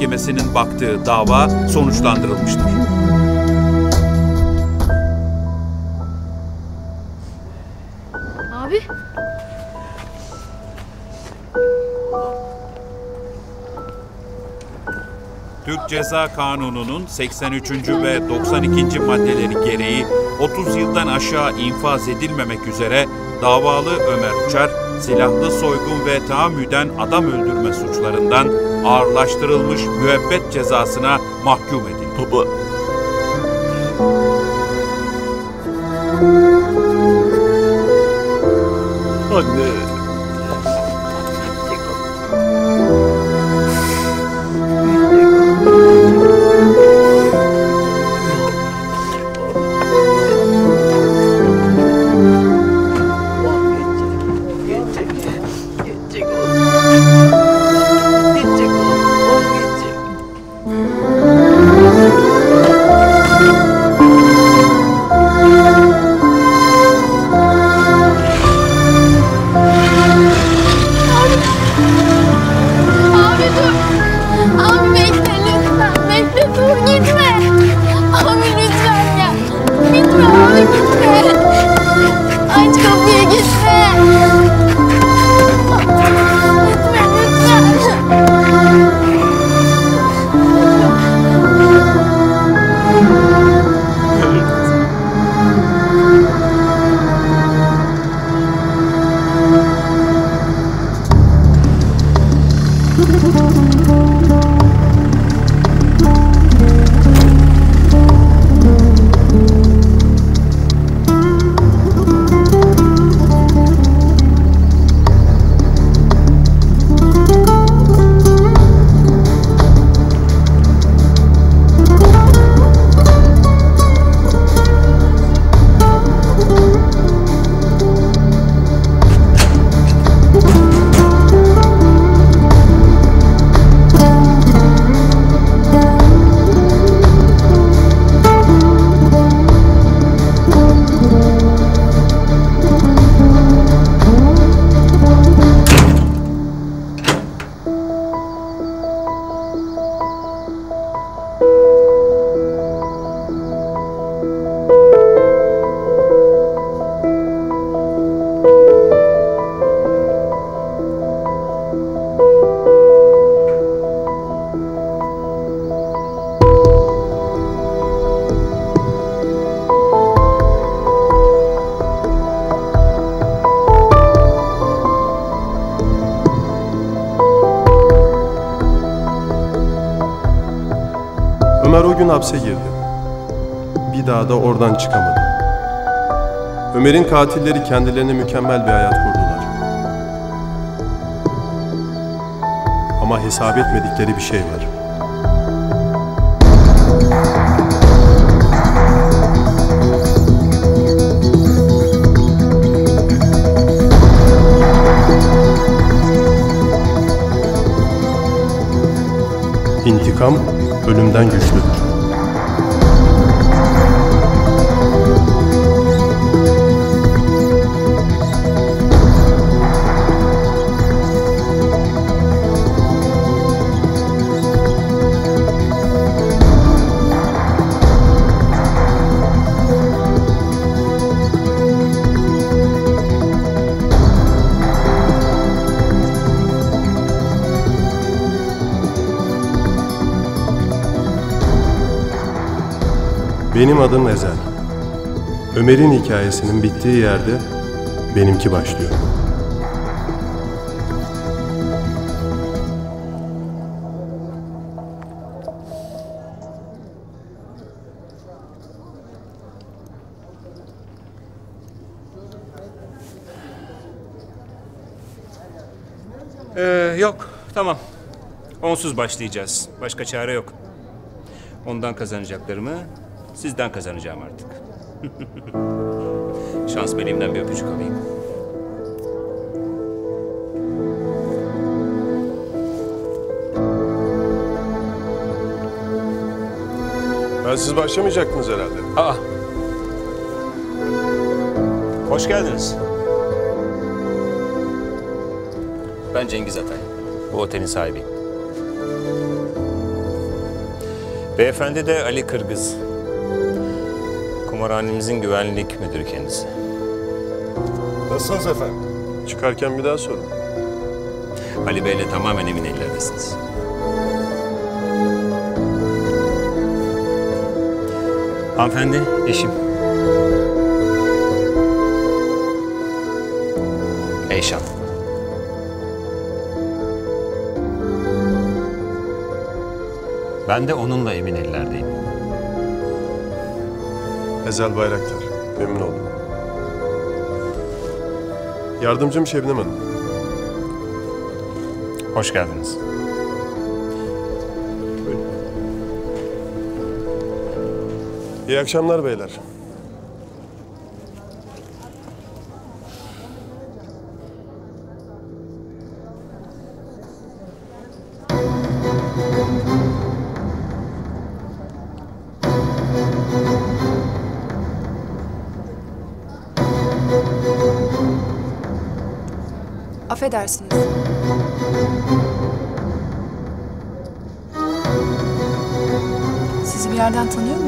Mahkemesi'nin baktığı dava sonuçlandırılmıştır. Abi. Türk Ceza Kanunu'nun 83. ve 92. maddeleri gereği 30 yıldan aşağı infaz edilmemek üzere davalı Ömer Uçar, silahlı soygun ve tahammüden adam öldürme suçlarından ağırlaştırılmış müebbet cezasına mahkum edildi. Baba. Anne. Hapse girdi. Bir daha da oradan çıkamadı. Ömer'in katilleri kendilerine mükemmel bir hayat kurdular. Ama hesap etmedikleri bir şey var. İntikam ölümden güçlüdür. Benim adım Ezel. Ömer'in hikayesinin bittiği yerde benimki başlıyor. Ee, yok, tamam. Onsuz başlayacağız. Başka çare yok. Ondan kazanacaklarımı sizden kazanacağım artık. Şans meleğimden bir öpücük alayım. Ben siz başlamayacaktınız herhalde. Aa. Hoş geldiniz. Ben Cengiz Atay. Bu otelin sahibiyim. Beyefendi de Ali Kırgız. Kumarhanemizin güvenlik müdürü kendisi. Nasılsınız efendim? Çıkarken bir daha sorun. Ali Bey'le tamamen emin ellerdesiniz. Hanımefendi, eşim. Eyşan. Ben de onunla emin ellerdeyim. Ezel Bayraktar. Memnun oldum. Yardımcım Şebnem Hanım. Hoş geldiniz. İyi akşamlar beyler. Affedersiniz. Sizi bir yerden tanıyor?